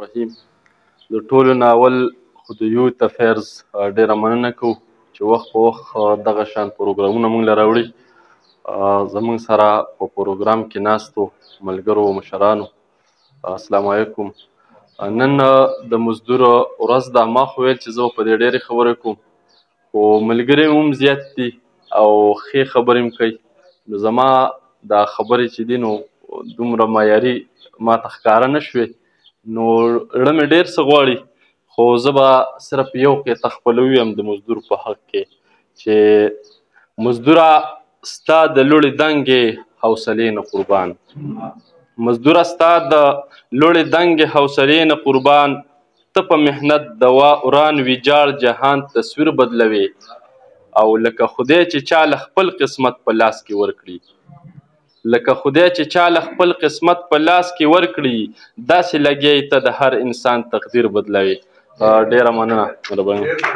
رحیم د ټولو نه اول خو د یو تفیرز ډیره مننه کوو چې وخت په وخت دغه شان پروګرامونه موږ له راوړي زموږ سره په پروګرام کې ناستو ملګرو او مشرانو السلام علیکم نن د مزدور ورځ ده ما خو ویل چې زه په دې ډېرې خبرې کوم خو ملګري مې هم زیات دي او ښې خبرې هم کوي نو زما دا خبرې چې دي نو دومره معیاري ما ته ښکاره نه شوې نو زړه مې ډېر څه غواړي خو زه به صرف یو قطعه خپله ووایم د مزدور په حق کې چې مزدوره ستا د لوړې دنګې حوصلې نه قربان مزدوره ستا د لوړې دنګې حوصلې نه قربان ته په محنت دوا وران ویجاړ جهان تصویر بدلوې او لکه خدای چې چا له خپل قسمت په لاس کې ورکړي لکه خدای چې چا له خپل قسمت په لاس کې ورکړي داسې لګیې ته د هر انسان تقدیر بدلوې ډیره مننه مهرباني